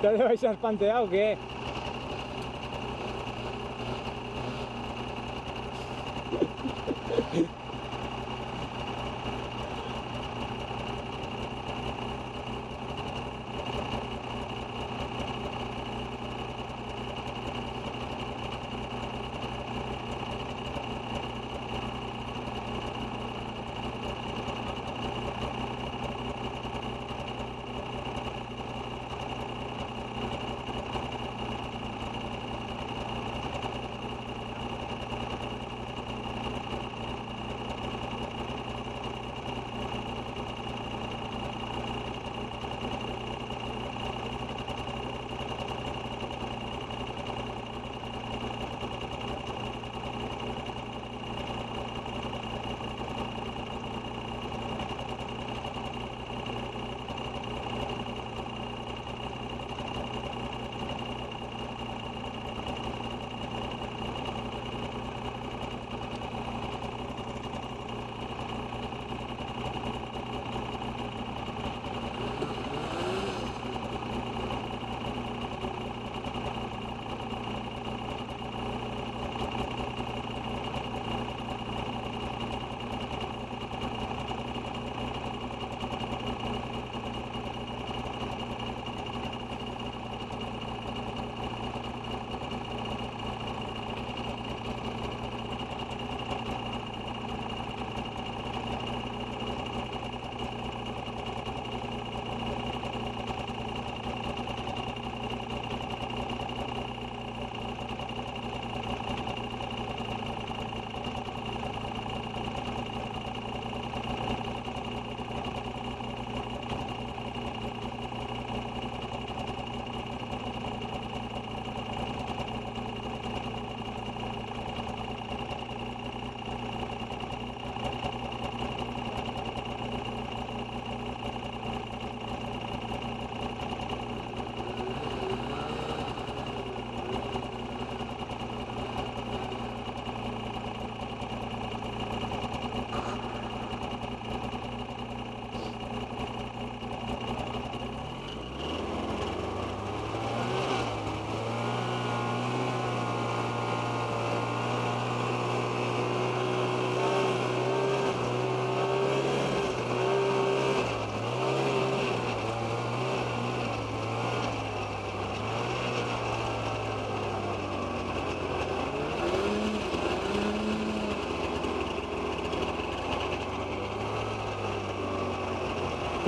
¿Te habéis espanteado o qué?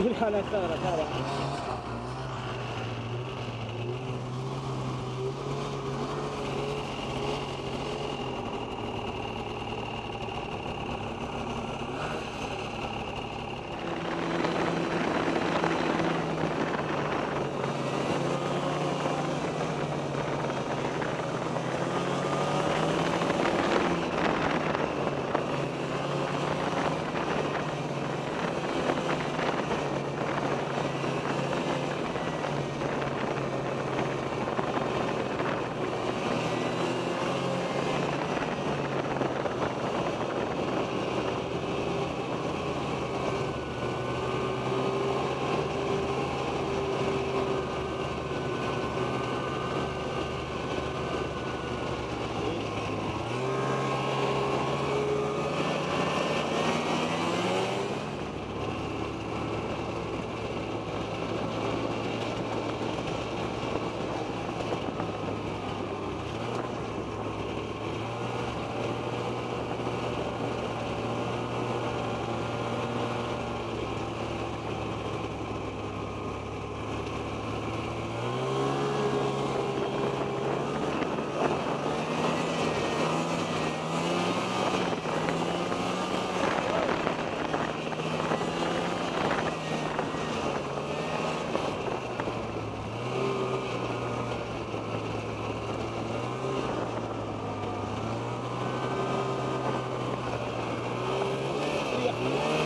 لا لا خير خير Hallelujah.